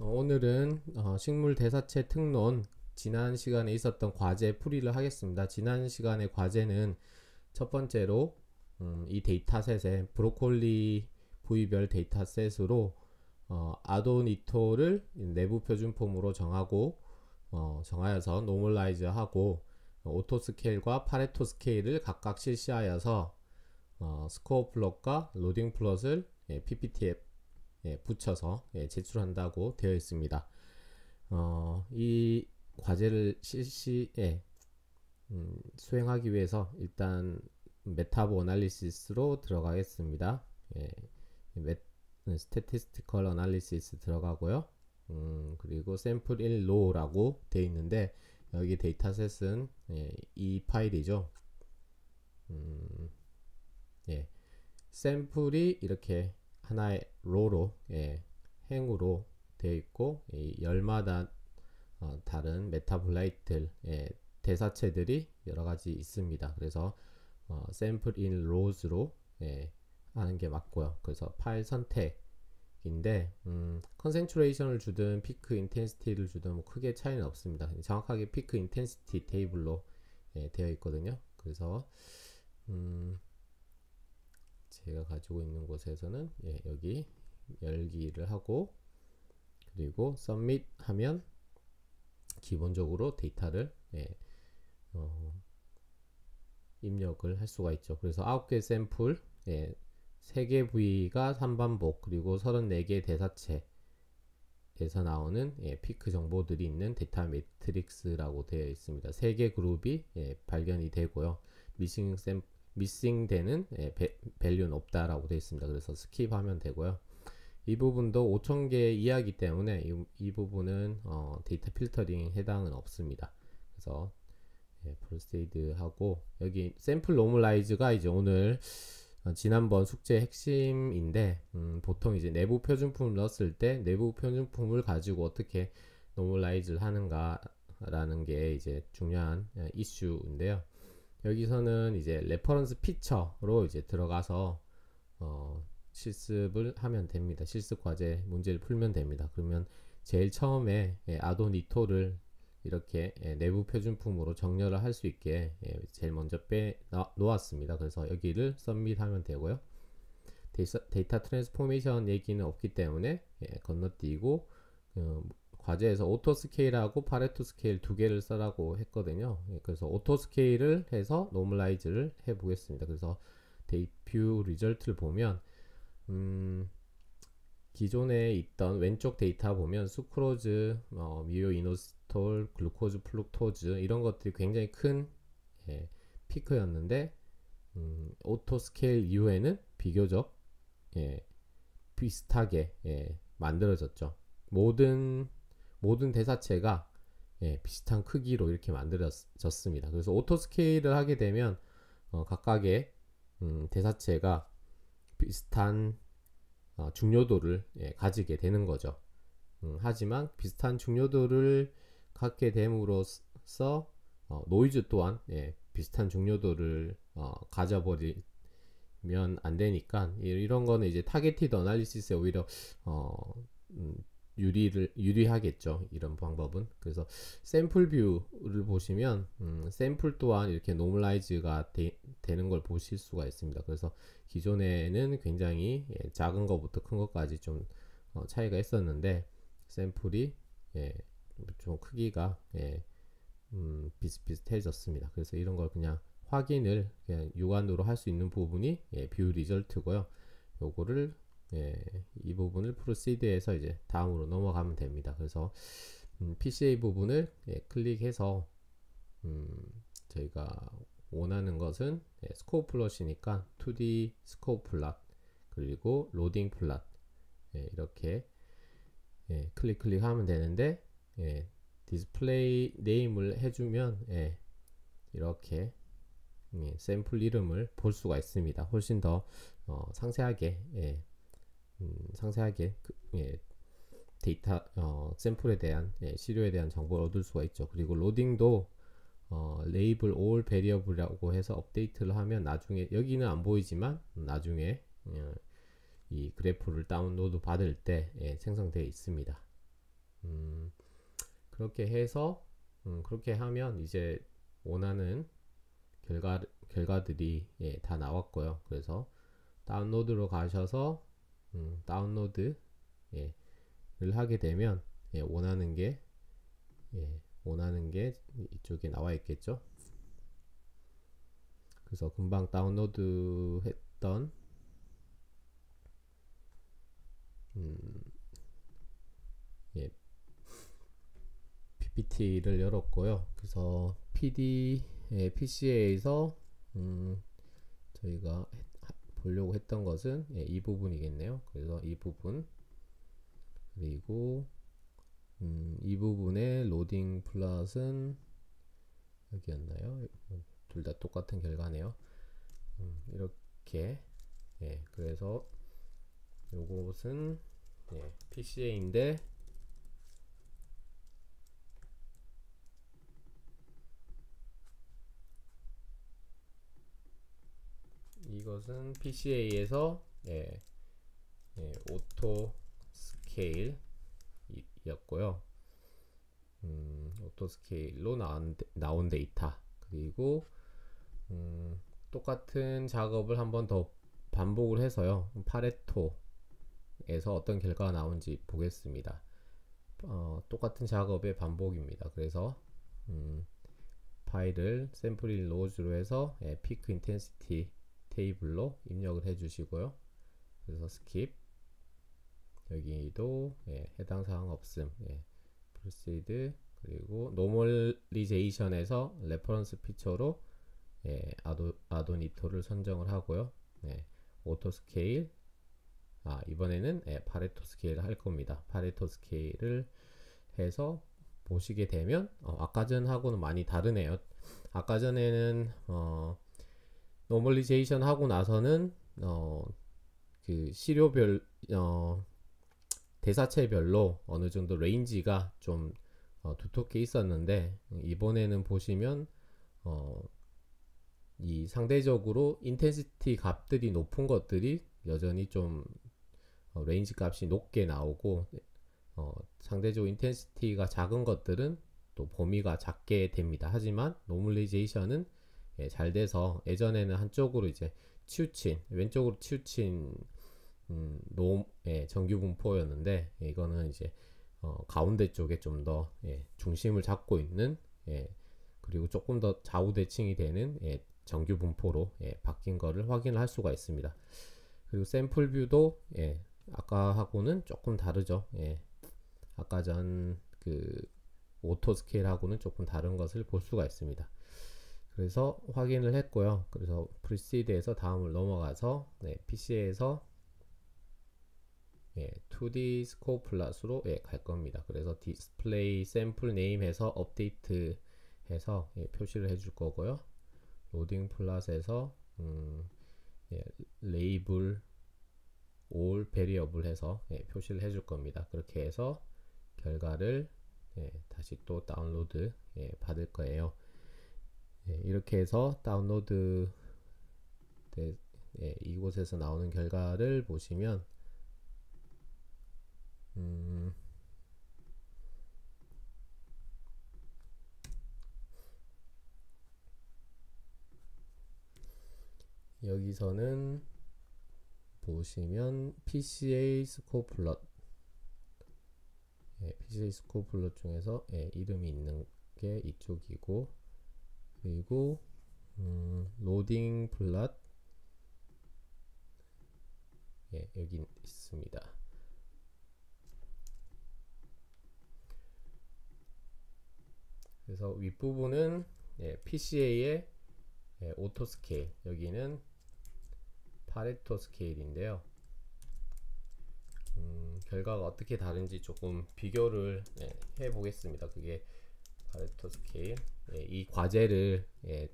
어, 오늘은 어, 식물 대사체 특론 지난 시간에 있었던 과제 풀이를 하겠습니다. 지난 시간의 과제는 첫 번째로 음, 이 dataset에 브로콜리 부위별 dataset으로 어, adonitol을 내부 표준품으로 정하고 어, 정하여서 normalize하고 auto scale과 Pareto scale을 각각 실시하여서 어, score plot과 loading plot을 예, PPT에 예, 붙여서 예, 제출한다고 되어 있습니다. 어, 이 과제를 실시에 음, 수행하기 위해서 일단 MetaboAnalyst로 들어가겠습니다. 예, 메, statistical analysis 들어가고요. 음, 그리고 sample in row라고 되어 있는데 여기 dataset은 예, 이 파일이죠. 음, 예, 샘플이 이렇게 하나의 row로 예, 행으로 되어 있고 열마다 어, 다른 metabolite 예, 대사체들이 여러 가지 있습니다. 그래서 어, samples in rows로 예, 하는 게 맞고요. 그래서 파일 선택인데 음, concentration을 주든 peak intensity를 주든 뭐 크게 차이는 없습니다. 정확하게 peak intensity table로 예, 되어 있거든요. 그래서 음, 제가 가지고 있는 곳에서는 예, 여기 열기를 하고 그리고 submit 하면 기본적으로 데이터를 예, 어, 입력을 할 수가 있죠. 그래서 9개 샘플, 예, 3개 부위가 3반복, 그리고 34개 대사체에서 나오는 예, 피크 정보들이 있는 data matrix라고 되어 있습니다. 3개 그룹이 예, 발견이 되고요. missing 샘 missing되는 예, value는 없다라고 되어 있습니다. 그래서 skip하면 되고요. 이 부분도 5,000개 이하기 때문에 이, 이 부분은 어, data filtering 해당은 없습니다. 그래서 예, proceed 하고 여기 sample normalize가 이제 오늘 어, 지난번 숙제 핵심인데 음, 보통 이제 내부 표준품을 넣었을 때 내부 표준품을 가지고 어떻게 normalize를 하는가 라는 게 이제 중요한 예, 이슈인데요. 여기서는 이제 reference feature로 이제 들어가서 어, 실습을 하면 됩니다. 실습 과제 문제를 풀면 됩니다. 그러면 제일 처음에 예, adonitol을 이렇게 예, 내부 표준품으로 정렬을 할 수 있게 예, 제일 먼저 빼 놓았습니다. 그래서 여기를 submit하면 되고요. 데이터, data transformation 얘기는 없기 때문에 예, 건너뛰고 어, 과제에서 auto scale하고 Pareto scale 두 개를 써라고 했거든요. 예, 그래서 auto scale을 해서 normalize를 해 보겠습니다. 그래서 데이, view result를 보면 음, 기존에 있던 왼쪽 데이터 보면 sucrose, 어, myo-inositol, glucose, fructose 이런 것들이 굉장히 큰 예, 피크였는데 음, auto scale 이후에는 비교적 예, 비슷하게 예, 만들어졌죠. 모든 모든 대사체가 예, 비슷한 크기로 이렇게 만들어졌습니다. 그래서 auto scale을 하게 되면 어, 각각의 음, 대사체가 비슷한 어, 중요도를 예, 가지게 되는 거죠. 음, 하지만 비슷한 중요도를 갖게 됨으로써 어, 노이즈 또한 예, 비슷한 중요도를 어, 가져버리면 안 되니까 이런 거는 이제 targeted analysis에 오히려 어, 음, 유리를 유리하겠죠 이런 방법은. 그래서 sample view를 보시면 음, 샘플 또한 이렇게 normalize가 되, 는 걸 보실 수가 있습니다. 그래서 기존에는 굉장히 예, 작은 것부터 큰 것까지 좀 어, 차이가 있었는데 샘플이 예, 좀 크기가 예, 음, 비슷비슷해졌습니다. 그래서 이런 걸 그냥 확인을 그냥 육안으로 할 수 있는 부분이 예, view result고요. 요거를 예, 이 부분을 proceed에서 이제 다음으로 넘어가면 됩니다. 그래서 음, PCA 부분을 예, 클릭해서 음, 저희가 원하는 것은 예, 스코어 플롯이니까 2D 스코어 플롯 그리고 로딩 플롯 예, 이렇게 예, 클릭 클릭하면 되는데 예, display name을 해주면 예, 이렇게 예, 샘플 이름을 볼 수가 있습니다. 훨씬 더 어, 상세하게 예, 음, 상세하게 그, 예, 데이터 어, 샘플에 대한 예, 시료에 대한 정보를 얻을 수가 있죠. 그리고 loading도 어, label all variable이라고 해서 업데이트를 하면 나중에 여기는 안 보이지만 나중에 어, 이 그래프를 다운로드 받을 때 예, 생성되어 있습니다. 음, 그렇게 해서 음, 그렇게 하면 이제 원하는 결과 결과들이 예, 다 나왔고요. 그래서 다운로드로 가셔서 음, 다운로드 예, 를 하게 되면 예, 원하는 게 예, 원하는 게 이쪽에 나와 있겠죠. 그래서 금방 다운로드 했던 음, 예, PPT를 열었고요. 그래서 PD 예, PCA에서 음, 저희가 보려고 했던 것은 예, 이 부분이겠네요. 그래서 이 부분 그리고 음, 이 부분의 로딩 플랫은 여기였나요? 둘 다 똑같은 결과네요. 음, 이렇게 예, 그래서 요것은 예, PCA인데 이것은 PCA에서 예, 예, auto scale이었고요. 음, auto scale로 나온, 나온 데이터 그리고 음, 똑같은 작업을 한 번 더 반복을 해서요. Pareto에서 어떤 결과가 나온지 보겠습니다. 어, 똑같은 작업의 반복입니다. 그래서 음, 파일을 sample rows로 해서 예, peak intensity table로 입력을 해 주시고요. 그래서 skip 여기도 예, 해당 사항 없음 예, proceed 그리고 normalization에서 reference feature로 예, 아도, adonitol을 선정을 하고요. 예, auto scale 아 이번에는 예, Pareto scale을 할 겁니다. Pareto scale을 해서 보시게 되면 어, 아까 전하고는 많이 다르네요. 아까 전에는 어, normalization 하고 나서는 어, 그 시료별 어, 대사체별로 어느 정도 range가 좀 어, 두텁게 있었는데 이번에는 보시면 어, 이 상대적으로 intensity 값들이 높은 것들이 여전히 좀 어, range 값이 높게 나오고 어, 상대적으로 intensity가 작은 것들은 또 범위가 작게 됩니다. 하지만 normalization은 예, 잘 돼서 예전에는 한쪽으로 이제 치우친 왼쪽으로 치우친 음, 노 예, 정규 분포였는데 예, 이거는 이제 어, 가운데 쪽에 좀더 예, 중심을 잡고 있는 예, 그리고 조금 더 좌우 대칭이 되는 예, 정규 분포로 예, 바뀐 거를 확인을 할 수가 있습니다. 그리고 sample view도 예, 아까하고는 조금 다르죠. 예, 아까 전 그 auto scale하고는 조금 다른 것을 볼 수가 있습니다. 그래서 확인을 했고요. 그래서 proceed에서 다음을 넘어가서 네, PCA에서 예, 2D scores plot으로 예, 갈 겁니다. 그래서 display sample name 해서 업데이트 해서 예, 표시를 해줄 거고요. loadings plot에서 음, 예, label all variable 해서 예, 표시를 해줄 겁니다. 그렇게 해서 결과를 예, 다시 또 다운로드 예, 받을 거예요. 예, 이렇게 해서 다운로드 네, 예, 이곳에서 나오는 결과를 보시면 음, 여기서는 보시면 PCA 스코플럿. 예, PCA score plot 중에서 예, 이름이 있는 게 이쪽이고 그리고 음, loading plot 예, 여기 있습니다. 그래서 윗부분은 예, PCA의 예, auto scale 여기는 Pareto scale인데요. 음, 결과가 어떻게 다른지 조금 비교를 예, 해 보겠습니다. 그게 Pareto scale 예, 이 과제를 예,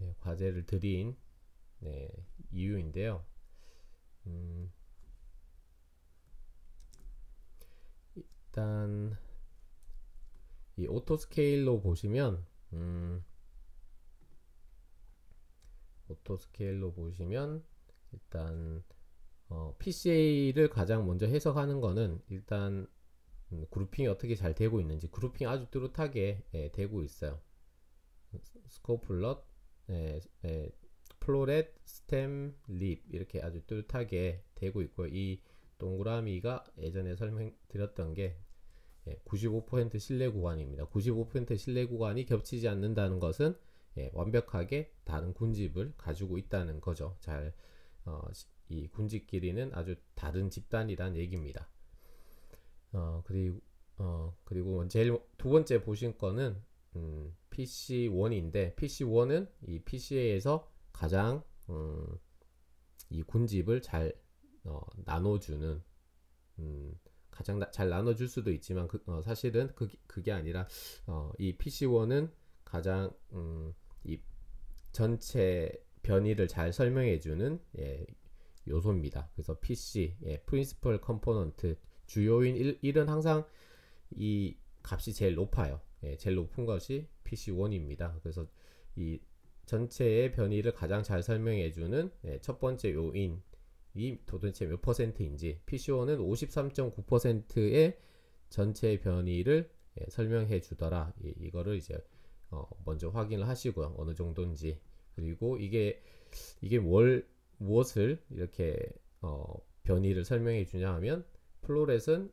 예, 과제를 드린 네, 이유인데요. 음, 일단 이 auto scale로 보시면 음, auto scale로 보시면 일단 어, PCA를 가장 먼저 해석하는 거는 일단 음, grouping이 어떻게 잘 되고 있는지 grouping 아주 뚜렷하게 예, 되고 있어요. score plot, 예, 예, floret, stem, leaf 이렇게 아주 뚜렷하게 되고 있고요. 이 동그라미가 예전에 설명드렸던 게 95% 예, 신뢰 구간입니다. 95% 신뢰 구간이 겹치지 않는다는 것은 예, 완벽하게 다른 군집을 가지고 있다는 거죠. 잘, 어, 이 군집끼리는 아주 다른 집단이란 얘기입니다. 어, 그리고, 어, 그리고 제일 두 번째 보신 거는, 음, PC1인데, PC1은 이 PCA에서 가장, 음, 이 군집을 잘, 어, 나눠주는, 음, 가장 나, 잘 나눠줄 수도 있지만 그, 어, 사실은 그, 그게 아니라 어, 이 PC1은 가장 음, 이 전체 변이를 잘 설명해주는 예, 요소입니다. 그래서 PC, 예, Principal Component 주요인 1, 1은 항상 이 값이 제일 높아요. 예, 제일 높은 것이 PC1입니다. 그래서 이 전체의 변이를 가장 잘 설명해주는 예, 첫 번째 요인 이 도대체 몇 퍼센트인지 PC1은 53.9%의 전체 변이를 예, 설명해 주더라. 이, 이거를 이제 어, 먼저 확인을 하시고요. 어느 정도인지. 그리고 이게 이게 뭘 무엇을 이렇게 어, 변이를 설명해 주냐 하면 플로렛은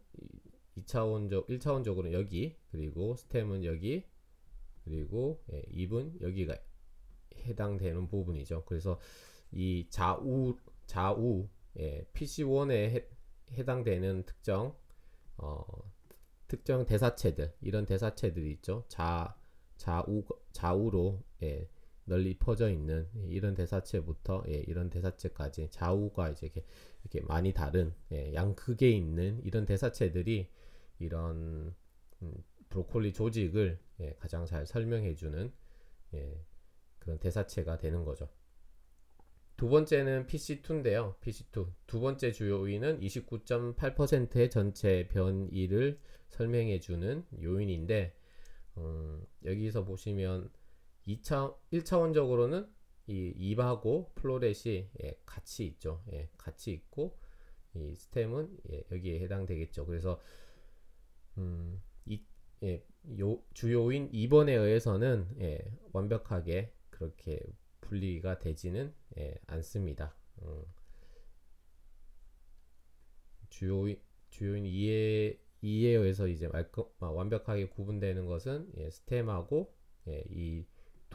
2차원적 1차원적으로 여기 그리고 스템은 여기 그리고 예, 입은 여기가 해당되는 부분이죠. 그래서 이 좌우 좌우 예, PC1에 해, 해당되는 특정 어, 특정 대사체들 이런 대사체들이 있죠. 좌 좌우 좌우로 예, 널리 퍼져 있는 이런 대사체부터 예, 이런 대사체까지 좌우가 이제 이렇게, 이렇게 많이 다른 예, 양극에 있는 이런 대사체들이 이런 음, 브로콜리 조직을 예, 가장 잘 설명해주는 예, 그런 대사체가 되는 거죠. 두 번째는 PC2인데요. PC2. 두 번째 주요 요인은 29.8%의 전체 변이를 설명해주는 요인인데, 음, 여기서 보시면 2차, 1차원적으로는 이 입하고 플로렛이 예, 같이 있죠. 예, 같이 있고, 이 스템은 예, 여기에 해당되겠죠. 그래서, 음, 이, 예, 요, 주요인 2번에 의해서는 예, 완벽하게 그렇게 분리가 되지는 예, 않습니다. 음. 주요 주요인 2에 2에 의해서 이제 말끔, 아, 완벽하게 구분되는 것은 예, 스템하고 예, 이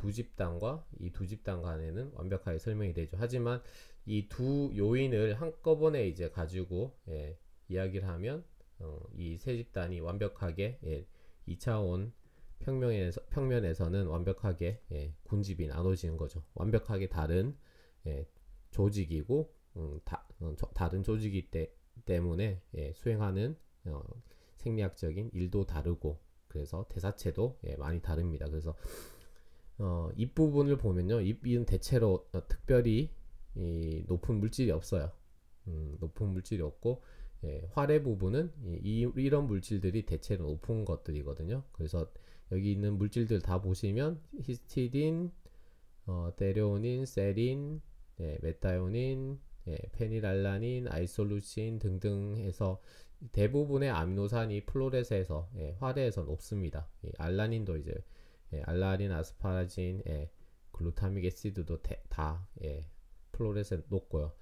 두 집단과 이 두 집단 간에는 완벽하게 설명이 되죠. 하지만 이 두 요인을 한꺼번에 이제 가지고 예, 이야기를 하면 어, 이 세 집단이 완벽하게 예, 2차원 평면에서, 평면에서는 완벽하게 예, 군집이 나눠지는 거죠. 완벽하게 다른 예, 조직이고 음, 다, 어, 저, 다른 조직이 때, 때문에 예, 수행하는 어, 생리학적인 일도 다르고 그래서 대사체도 예, 많이 다릅니다. 그래서 어, 입부분을 보면요, 입은 대체로 어, 특별히 이, 높은 물질이 없어요. 음, 높은 물질이 없고 예, 화뢰 부분은 이, 이런 물질들이 대체로 높은 것들이거든요. 그래서 여기 있는 물질들 다 보시면 히스티딘, 어, 트레오닌, 세린, 네, 메티오닌, 예, 페닐알라닌, isoleucine 등등 해서 대부분의 아미노산이 floret에서 예, 화뢰에서 높습니다. 예, 알라닌도 이제 예, 알라닌, asparagine, 예, glutamic acid도 대, 다 예, floret에 높고요.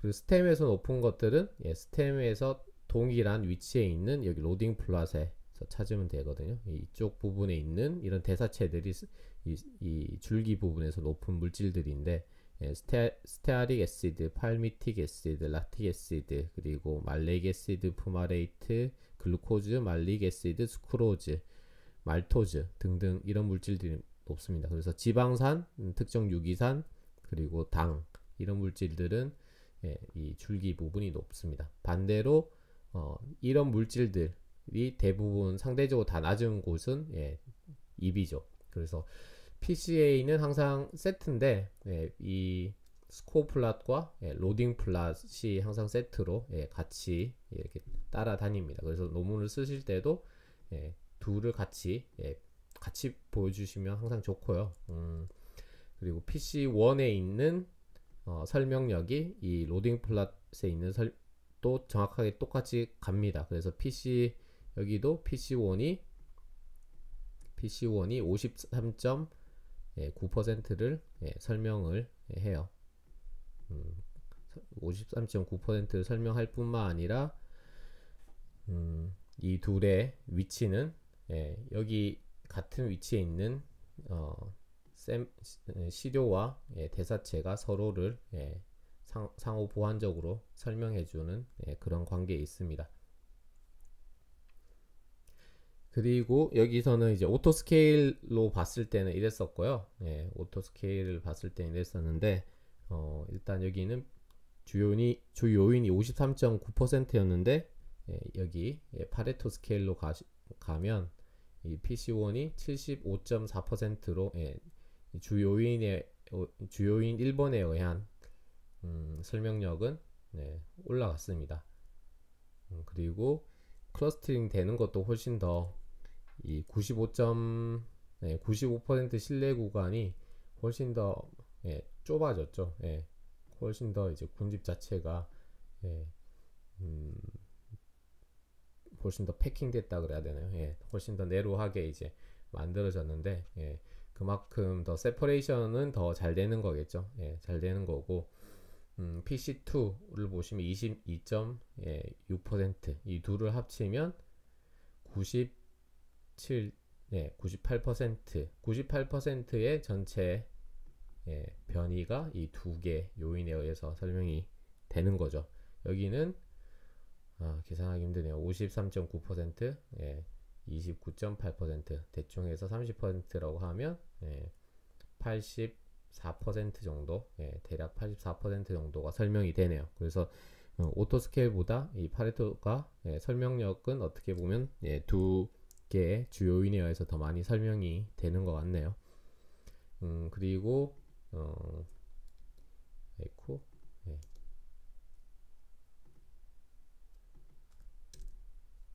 그리고 stem에서 높은 것들은 예, stem에서 동일한 위치에 있는 여기 loading plot에서 찾으면 되거든요. 이쪽 부분에 있는 이런 대사체들이 이, 이 줄기 부분에서 높은 물질들인데 예, 스테, stearic acid, palmitic acid, lactic acid, 그리고 maleic acid, fumarate, glucose, malic acid, sucrose, maltose 등등 이런 물질들이 높습니다. 그래서 지방산, 음, 특정 유기산, 그리고 당 이런 물질들은 예, 이 줄기 부분이 높습니다. 반대로 어, 이런 물질들 이 대부분 상대적으로 다 낮은 곳은 예, 잎이죠. 그래서 PCA는 항상 세트인데 예, 이 score plot과 예, loading plot이 항상 세트로 예, 같이 이렇게 따라다닙니다. 그래서 논문을 쓰실 때도 예, 둘을 같이 예, 같이 보여주시면 항상 좋고요. 음, 그리고 PC1에 있는 어, 설명력이 이 로딩 플랫에 있는 설, 또 정확하게 똑같이 갑니다. 그래서 PC 여기도 PC1이 PC1이 53.9%를 예, 설명을 해요. 음, 53.9%를 설명할 뿐만 아니라 음, 이 둘의 위치는 예, 여기 같은 위치에 있는 어, 샘, 시료와 예, 대사체가 서로를 예, 상, 상호 보완적으로 설명해주는 예, 그런 관계에 있습니다. 그리고 여기서는 이제 auto scale로 봤을 때는 이랬었고요. 예, auto scale을 봤을 때는 이랬었는데 어, 일단 여기는 주요인이 주요인이 53.9%였는데 예, 여기 예, 파레토 스케일로 가, 가면 이 PC1이 75.4%로 예, 주요인의 어, 주요인 1번에 의한 음, 설명력은 네, 올라갔습니다. 음, 그리고 클러스터링 되는 것도 훨씬 더 이 95점 네, 95% 신뢰 구간이 훨씬 더 예, 좁아졌죠. 예, 훨씬 더 이제 군집 자체가 예, 음, 훨씬 더 패킹됐다 그래야 되나요? 예, 훨씬 더 내로하게 이제 만들어졌는데 예, 그만큼 더 세퍼레이션은 더 잘 되는 거겠죠. 예, 잘 되는 거고 음, PC2를 보시면 22.6%이 둘을 합치면 90 7, 예, 98%, 98%의 전체 예, 변이가 이 두 개 요인에 의해서 설명이 되는 거죠. 여기는 아, 계산하기 힘드네요. 53.9%, 예, 29.8% 대충 해서 30%라고 하면 예, 84% 정도, 예, 대략 84% 정도가 설명이 되네요. 그래서 어, auto scale보다 이 Pareto가 예, 설명력은 어떻게 보면 예, 두개 주요인에 의해서 더 많이 설명이 되는 것 같네요. 음, 그리고 어, 에코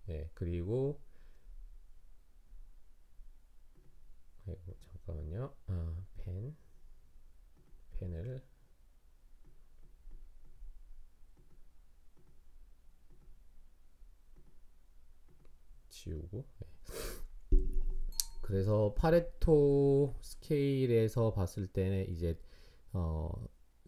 네. 네, 그리고 아이고 잠깐만요. 아, 펜 펜을 지우고 네. 그래서 파레토 scale에서 봤을 때는 이제 어,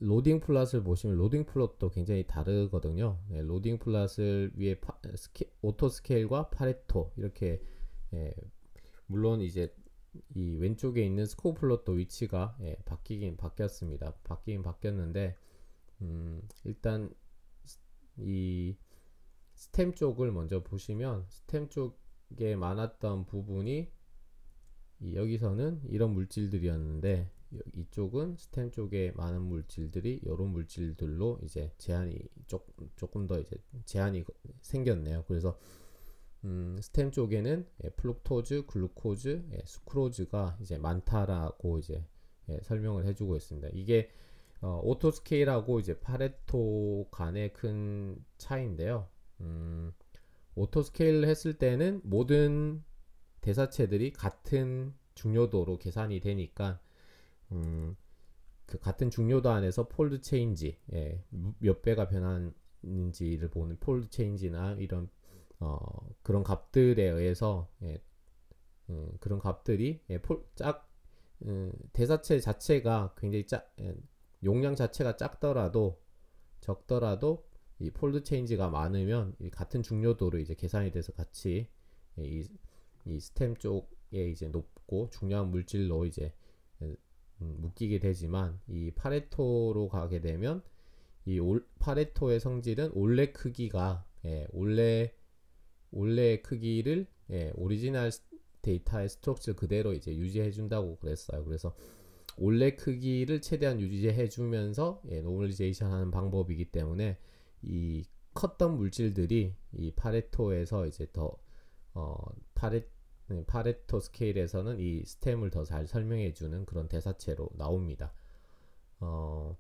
loading plot을 보시면 loading plot도 굉장히 다르거든요. 네, loading plot을 위에 파, 스케, auto scale과 파레토 이렇게 예, 물론 이제 이 왼쪽에 있는 score plot도 위치가 예, 바뀌긴 바뀌었습니다. 바뀌긴 바뀌었는데 음, 일단 이 stem 쪽을 먼저 보시면 stem 쪽에 많았던 부분이 여기서는 이런 물질들이었는데 이쪽은 stem 쪽에 많은 물질들이 이런 물질들로 이제 제한이 조, 조금 더 이제 제한이 생겼네요. 그래서 음, stem 쪽에는 예, fructose, glucose, 예, sucrose가 이제 많다라고 이제 예, 설명을 해주고 있습니다. 이게 어, auto scale하고 이제 파레토 간의 큰 차이인데요. 음, auto scale 했을 때는 모든 대사체들이 같은 중요도로 계산이 되니까 음, 그 같은 중요도 안에서 fold change 예, 몇 배가 변하는지를 보는 fold change나 이런 어, 그런 값들에 의해서 예, 음, 그런 값들이 예, 폴, 짝 음, 대사체 자체가 굉장히 작 예, 용량 자체가 작더라도 적더라도 이 fold change가 많으면 같은 중요도로 이제 계산이 돼서 같이 이, 이 stem 쪽에 이제 높고 중요한 물질로 이제 음, 묶이게 되지만 이 파레토로 가게 되면 이 올, 파레토의 성질은 원래 크기가 예, 원래 원래 크기를 예, 오리지널 데이터의 structure 그대로 이제 유지해 준다고 그랬어요. 그래서 원래 크기를 최대한 유지해 주면서 예, normalization 하는 방법이기 때문에 이 컸던 물질들이 이 파레토에서 이제 더 어, 파레 네, 파레토 스케일에서는 이 스템을 더 잘 설명해 주는 그런 대사체로 나옵니다. 어,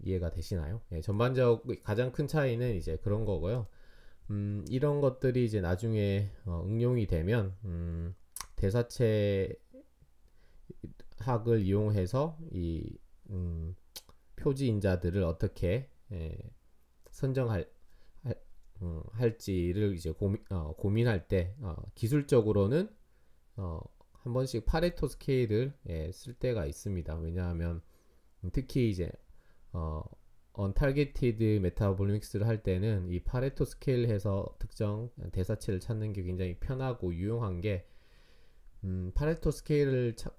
이해가 되시나요? 예, 전반적 가장 큰 차이는 이제 그런 거고요. 음, 이런 것들이 이제 나중에 어, 응용이 되면 음, 대사체 학을 이용해서 이 음, 표지 인자들을 어떻게 예, 선정할 할, 음, 할지를 이제 고민, 어, 고민할 때 어, 기술적으로는 어, 한 번씩 파레토 scale을 예, 쓸 때가 있습니다. 왜냐하면 특히 이제 어, untargeted metabolomics를 할 때는 이 파레토 스케일 해서 특정 대사체를 찾는 게 굉장히 편하고 유용한 게 음, 파레토 scale을 차,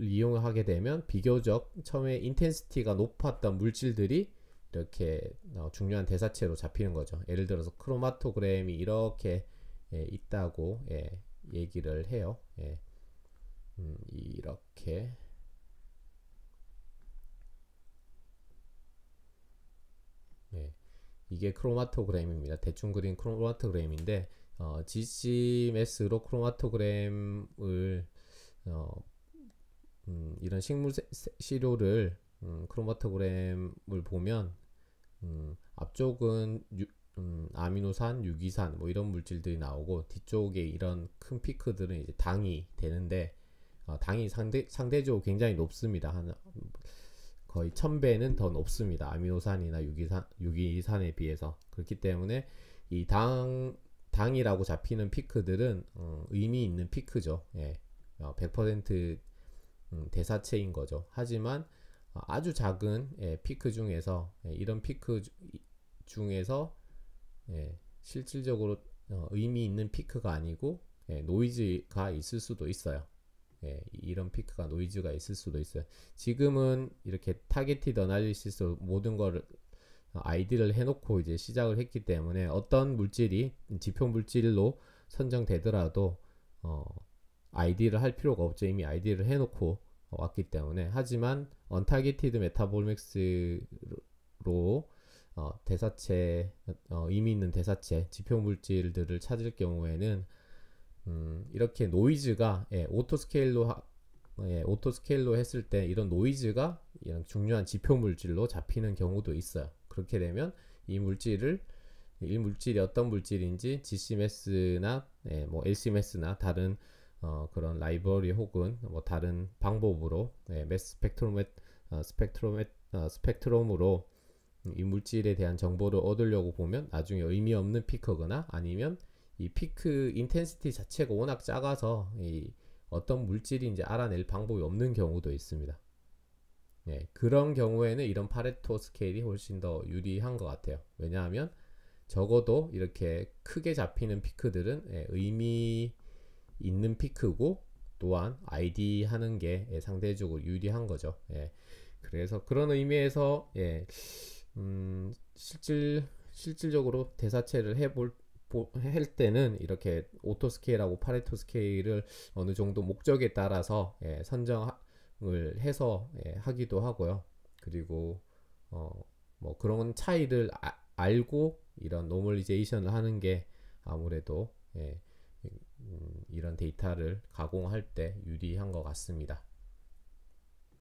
이용하게 되면 비교적 처음에 intensity가 높았던 물질들이 이렇게 어, 중요한 대사체로 잡히는 거죠. 예를 들어서 크로마토그램이 이렇게 예, 있다고 예, 얘기를 해요. 예. 음, 이렇게 네, 이게 크로마토그램입니다. 대충 그린 크로마토그램인데 어, GCMS로 크로마토그램을 어, 음, 이런 식물 시료를 음, 크로마토그램을 보면 음, 앞쪽은 유, 음, 아미노산, 유기산 뭐 이런 물질들이 나오고 뒤쪽에 이런 큰 피크들은 이제 당이 되는데 어, 당이 상대 상대적으로 굉장히 높습니다. 한 거의 천 배는 더 높습니다. 아미노산이나 유기산 유기산에 비해서 그렇기 때문에 이 당 당이라고 잡히는 피크들은 어, 의미 있는 피크죠. 예. 어, 100% 음, 대사체인 거죠. 하지만 어, 아주 작은 예, 피크 중에서 예, 이런 피크 주, 중에서 예, 실질적으로 어, 의미 있는 피크가 아니고 예, 노이즈가 있을 수도 있어요. 예, 이런 피크가 노이즈가 있을 수도 있어요. 지금은 이렇게 targeted analysis 모든 걸 ID를 해놓고 이제 시작을 했기 때문에 어떤 물질이 지표 물질로 선정되더라도 어, ID를 할 필요가 없죠. 이미 ID를 해놓고 왔기 때문에 하지만 untargeted metabolomics로 어, 대사체 어, 의미 있는 대사체 지표 물질들을 찾을 경우에는 음, 이렇게 노이즈가 예, auto scale로 하, 예, auto scale로 했을 때 이런 노이즈가 이런 중요한 지표 물질로 잡히는 경우도 있어요. 그렇게 되면 이 물질을 이 물질이 어떤 물질인지 GCMS나 예, 뭐 LCMS나 다른 어, 그런 라이브러리 혹은 뭐 다른 방법으로 예, mass spectrome 어, spectrome 어, 스펙트럼으로 이 물질에 대한 정보를 얻으려고 보면 나중에 의미 없는 피크거나 아니면 이 피크 intensity 자체가 워낙 작아서 이 어떤 물질인지 알아낼 방법이 없는 경우도 있습니다. 예, 그런 경우에는 이런 파레토 scale이 훨씬 더 유리한 것 같아요. 왜냐하면 적어도 이렇게 크게 잡히는 피크들은 예, 의미 있는 피크고 또한 ID 하는 게 예, 상대적으로 유리한 거죠. 예, 그래서 그런 의미에서 예, 음, 실질 실질적으로 대사체를 해볼 할 때는 이렇게 auto scale하고 파레토 scale을 어느 정도 목적에 따라서 예, 선정을 해서 예, 하기도 하고요. 그리고 어, 뭐 그런 차이를 아, 알고 이런 normalization을 하는 게 아무래도 예, 음, 이런 데이터를 가공할 때 유리한 것 같습니다.